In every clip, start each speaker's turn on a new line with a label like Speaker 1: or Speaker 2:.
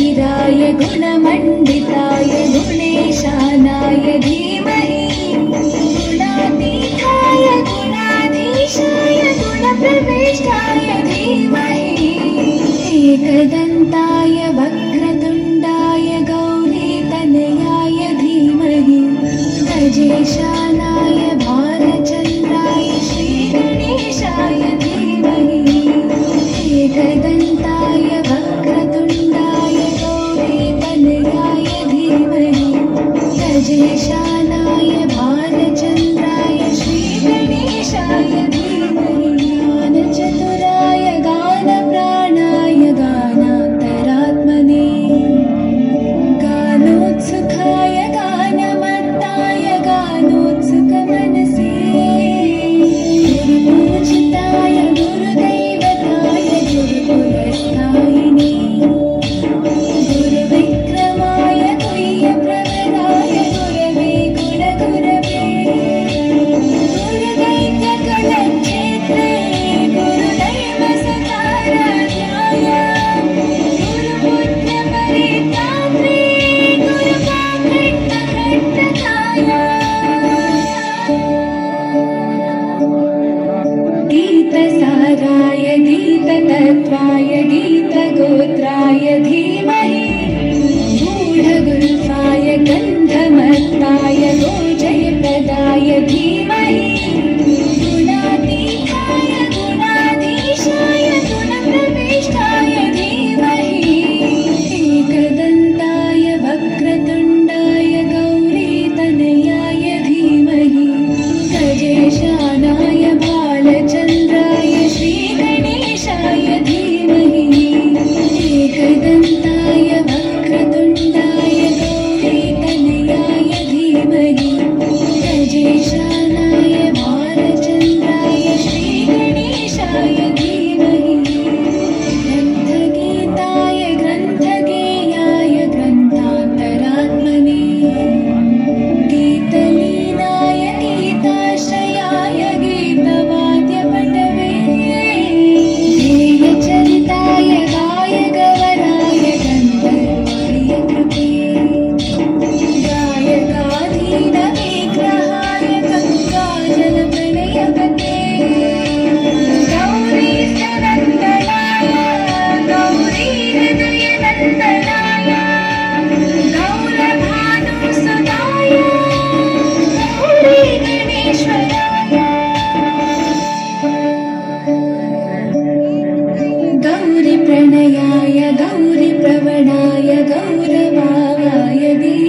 Speaker 1: वीराय गुणमण्डिताय गुणेशानाय धीमहि गुणाधीताय गुणाधीशाय गुणप्रविष्टाय धीमहि एकदन्ताय भक्ति भारत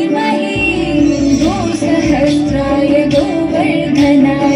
Speaker 1: ये गोसहस्राय गोवर्धना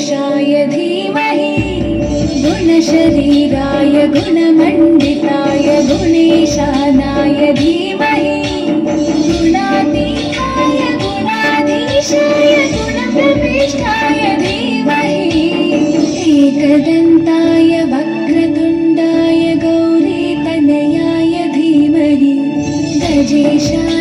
Speaker 1: पुरुषाय धीमहि गुणशरीराय गुणमण्डिताय गुणेशानाय धीमहि गुणाधीनाय गुणाधीशाय गुणप्रविष्ठाय धीमहि एकदन्ताय वक्रतुण्डाय गौरीतनयाय धीमहि गजेशाय